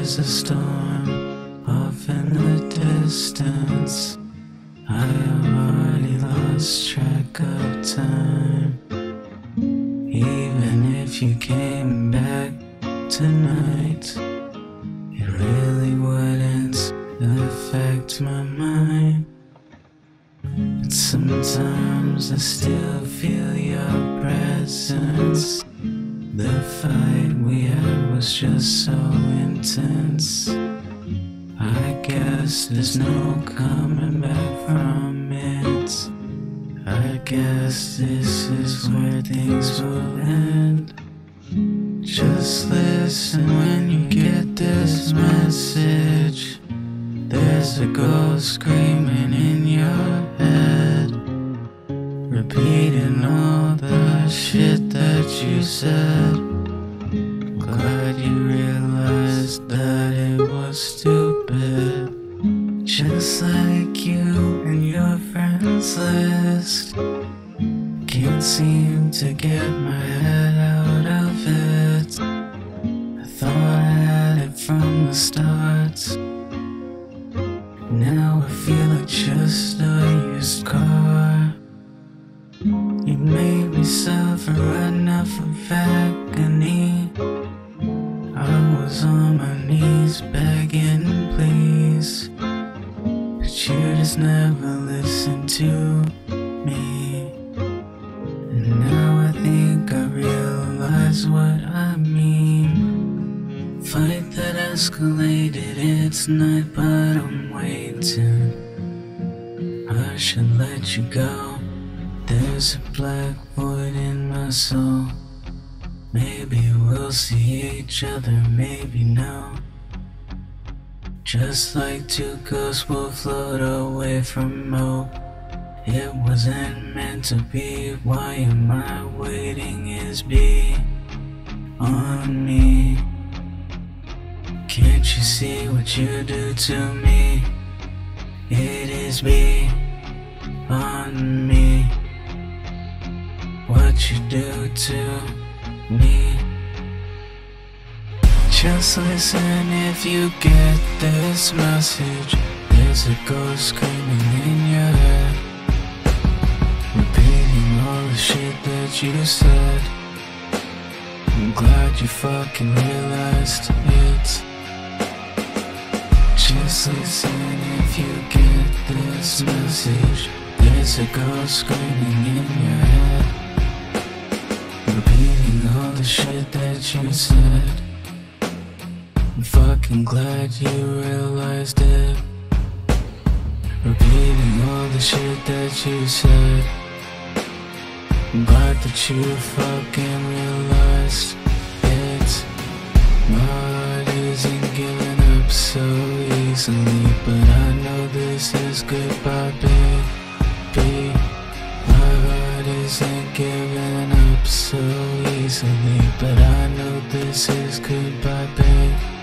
there's a storm off in the distance. I have already lost track of time. Even if you came back tonight, it really wouldn't affect my mind. But sometimes I still feel your presence. The fight we had was just so intense. I guess there's no coming back from it. I guess this is where things will end. Just listen when you get this message. There's a ghost screaming in your head, repeating all the shit that you said. Stupid. Just like you and your friends list. Can't seem to get my head out of it. I thought I had it from the start. Now I feel like just a used car. You made me suffer enough of agony. Was on my knees begging, please. But you just never listened to me. And now I think I realize what I mean. Fight that escalated, it's night, but I'm waiting. I should let you go. There's a black void in my soul. Maybe we'll see each other, maybe no. Just like two ghosts will float away from hope. It wasn't meant to be. Why am I waiting? Is be on me? Can't you see what you do to me? It is be on me. What you do to me? Just listen if you get this message. There's a ghost screaming in your head, repeating all the shit that you said. I'm glad you fucking realized it. Just listen if you get this message. There's a ghost screaming in your head, shit that you said. I'm fucking glad you realized it. Repeating all the shit that you said. I'm glad that you fucking realized it. My heart isn't giving up so easily, but I know this is goodbye, baby. My heart isn't giving up so easily, but I know this is goodbye, baby.